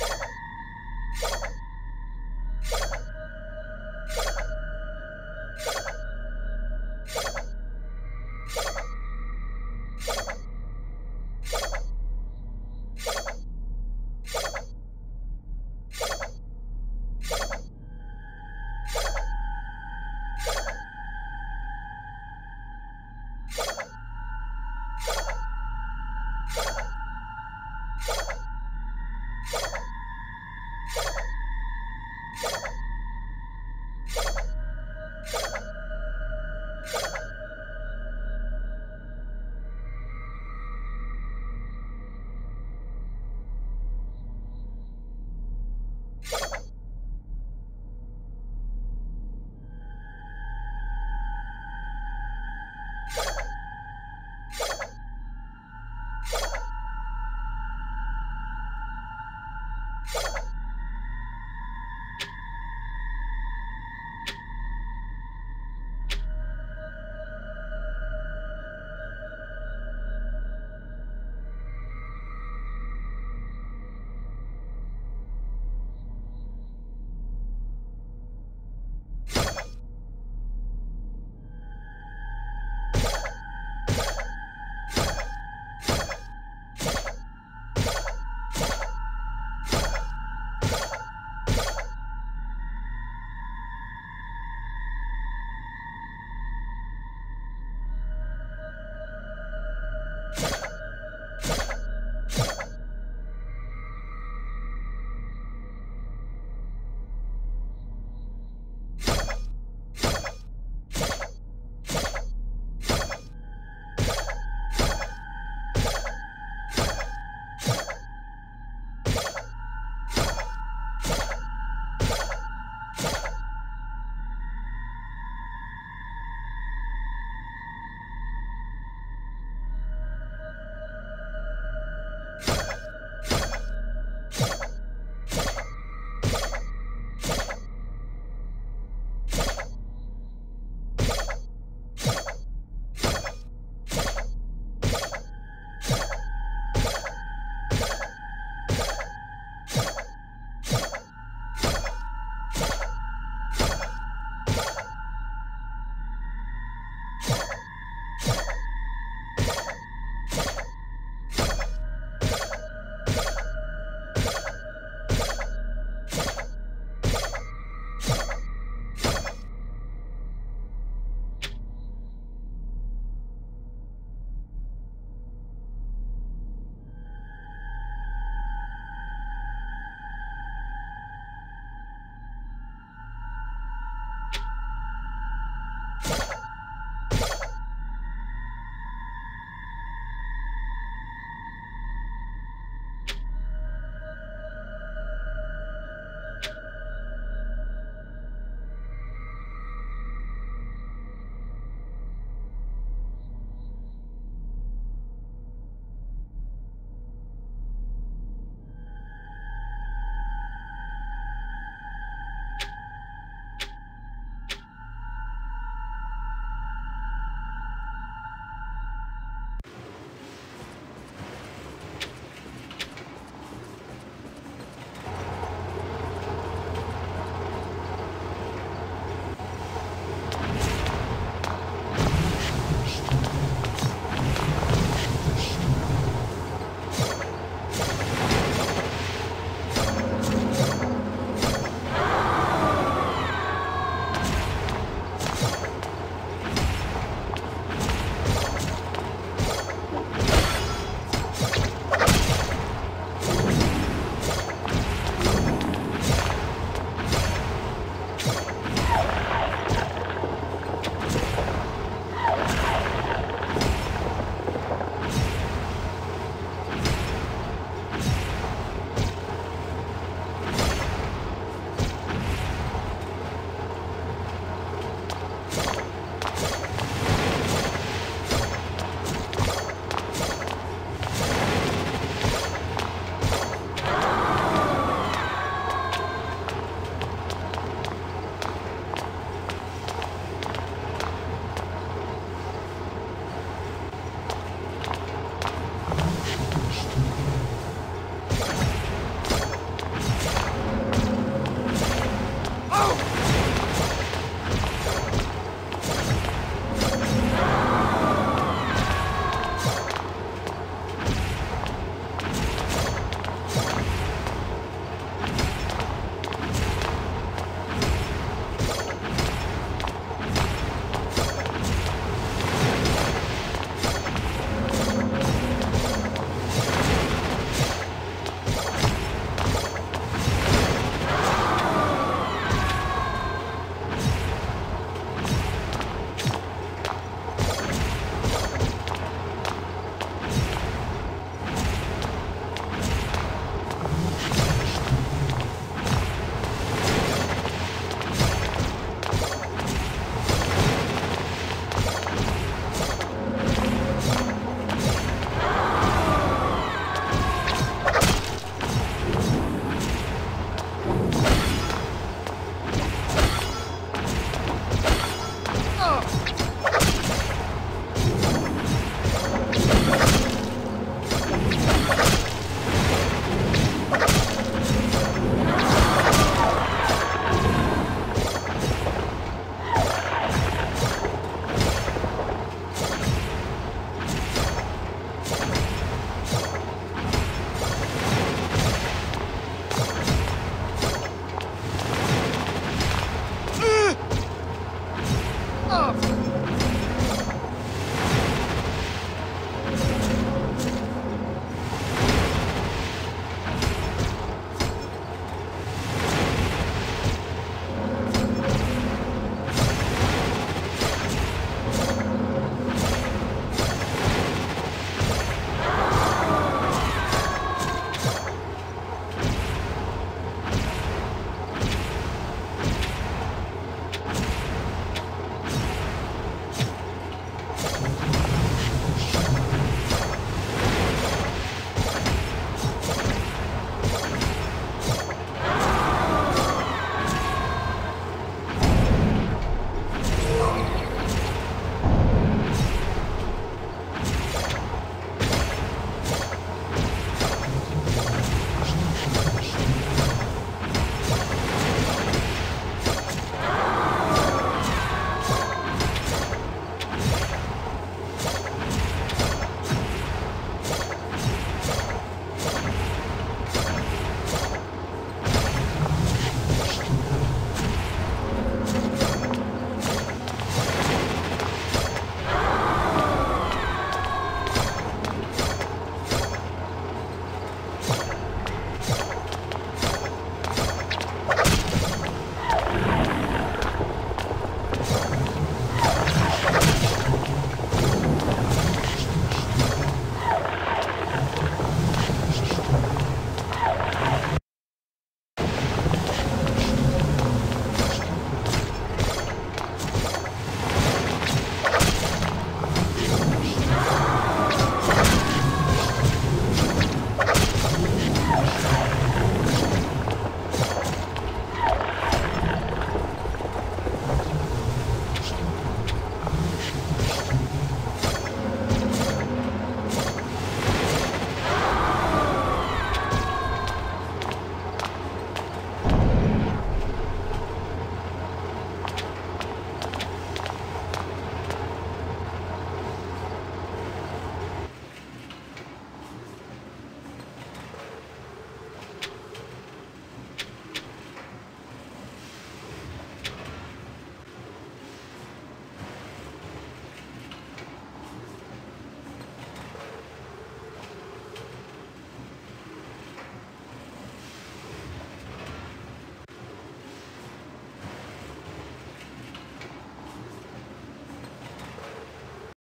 you you